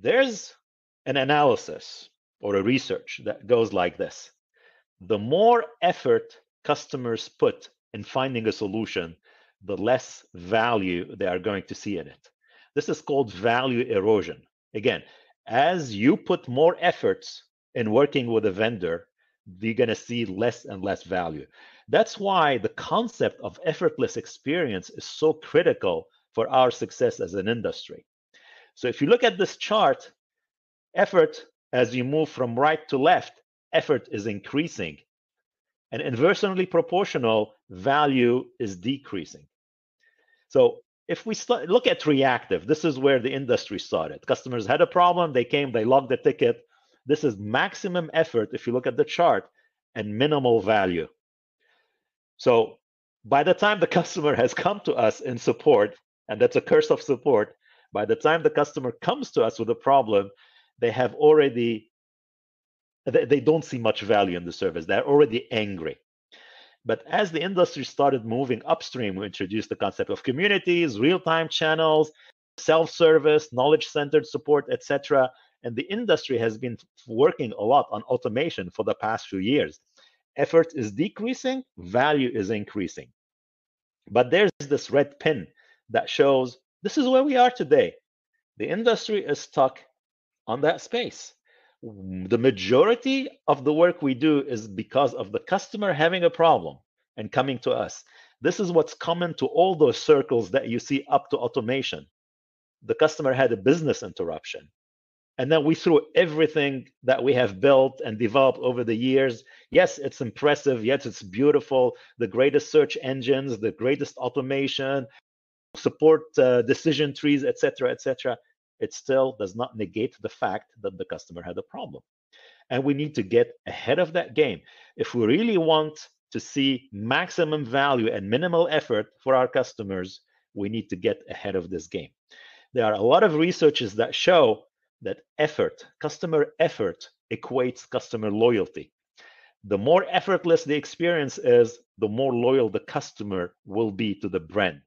there's an analysis or a research that goes like this the more effort customers put in finding a solution, the less value they are going to see in it. This is called value erosion. Again, as you put more efforts in working with a vendor, you're going to see less and less value. That's why the concept of effortless experience is so critical for our success as an industry. So if you look at this chart, effort as you move from right to left, effort is increasing. And inversely proportional value is decreasing. So if we look at reactive, this is where the industry started. Customers had a problem, they came, they logged the ticket. This is maximum effort if you look at the chart and minimal value. So by the time the customer has come to us in support, and that's a curse of support, by the time the customer comes to us with a problem, they have already they, don't see much value in the service. They're already angry. But as the industry started moving upstream, we introduced the concept of communities, real-time channels, self-service, knowledge-centered support, etc. And the industry has been working a lot on automation for the past few years. Effort is decreasing, value is increasing. But there's this red pin that shows this is where we are today. The industry is stuck on that space the majority of the work we do is because of the customer having a problem and coming to us. This is what's common to all those circles that you see up to automation. The customer had a business interruption. And then we threw everything that we have built and developed over the years. Yes, it's impressive. Yes, it's beautiful. The greatest search engines, the greatest automation, support uh, decision trees, etc., etc it still does not negate the fact that the customer had a problem. And we need to get ahead of that game. If we really want to see maximum value and minimal effort for our customers, we need to get ahead of this game. There are a lot of researches that show that effort, customer effort, equates customer loyalty. The more effortless the experience is, the more loyal the customer will be to the brand.